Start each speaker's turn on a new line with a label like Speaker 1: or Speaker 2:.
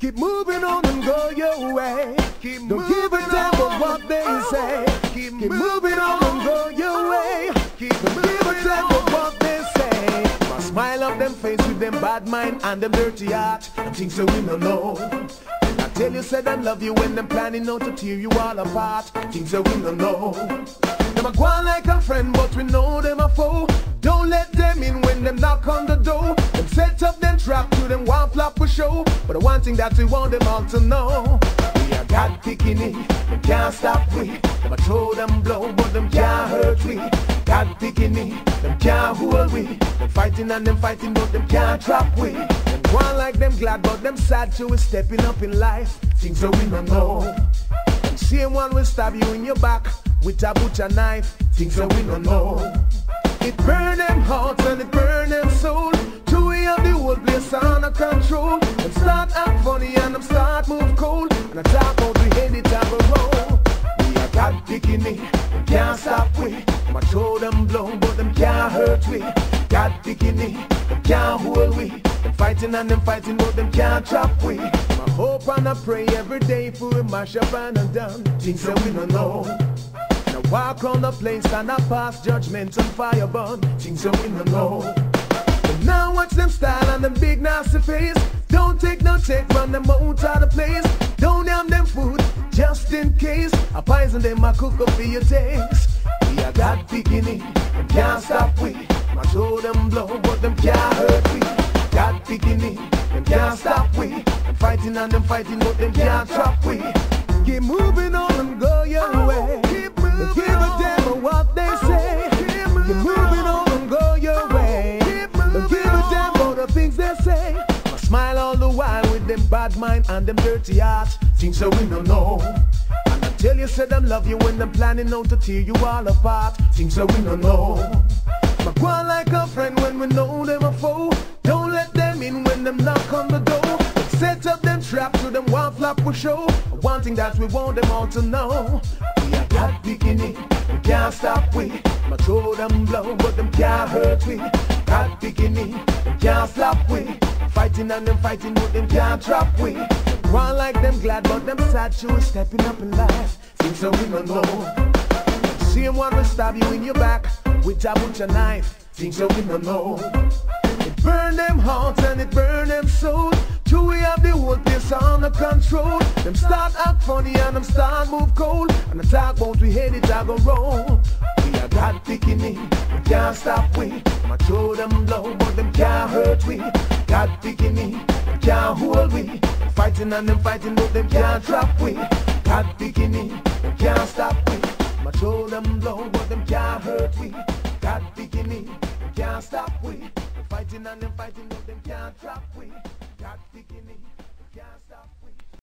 Speaker 1: Keep moving on and go your way.
Speaker 2: Keep
Speaker 1: Don't give a damn about what they
Speaker 2: Oh.
Speaker 1: say.
Speaker 2: Keep
Speaker 1: Keep moving on and go your oh. way.
Speaker 2: Keep
Speaker 1: Don't give a damn about what they say. My smile up them face with them bad mind and them dirty heart. Them things that we don't know. And I tell you, said I love you when them planning out to tear you all apart. Things that we don't know. Them a go like a friend, but we know them a foe. Don't let them in when them knock on the show. But the one thing that we want them all to know. We are God pickney, them can't stop we. Them a throw them blow, but them can't hurt we. God pickney, them can't hold we. Them fighting and them fighting, but them can't trap we. Them go on like them glad, but them sad to is stepping up in life. Things that we don't know. Them same one will stab you in your back with a butcher knife. Things that we don't know. It burn them hearts and it burn them soul. Two we have the whole place under control. Move cold. And I talk about we head it on the road. We are it, them can't stop we. A throw them blow, but them can't hurt we. God pickney, them can't hold we. Them fighting and them fighting, but them can't trap we. I hope and I pray every day for we mash up and done. Things that we don't know. Now walk on the place and I pass judgment and fire burn. Things that we don't know. But now watch them style and them big nasty face. Don't take no take from them out of the place. Don't name them food just in case. I poison them, I cook up for your taste. We are God it, them can't stop we. I show them blow, but them can't hurt we. God it, them can't stop we. Them fighting and them fighting, but them can't trap we. Keep moving on and go your way.
Speaker 2: Keep
Speaker 1: Don't
Speaker 2: moving
Speaker 1: give a damn about what they say.
Speaker 2: Keep moving
Speaker 1: on and go your way.
Speaker 2: Keep moving
Speaker 1: give a damn about the things they say. All the while with them bad mind and them dirty heart. Things that we don't know. And I tell you, say them love you when them planning out to tear you all apart. Things that we don't know. My go like a friend when we know them a foe. Don't let them in when them knock on the door. Set up them trap to them one flop will show. One thing that we want them all to know. We are God it, them can't stop we. My throw them blow, but them can't hurt we. God beginning, we can't stop we. Fighting and them fighting, but them can't trap we. One like them glad, but them sad to stepping up in life. Things that we don't know. Same one will stab you in your back with a butcher knife. Things that we don't know. It burn them hearts and it burn them souls. Till we have the whole place under control. Them start act funny and them start move cold. And the talk about we hate it, I go roll. Can't stop we. I'ma throw them blow, but them can't hurt we. God pickney, can't hold we. Fighting and them fighting, but them can't trap we. God pickney, can't stop we. I'ma throw them blow, but them can't hurt we. God picking we can't stop we. Fighting and them fighting, but them can't trap we. God pickney, can't stop.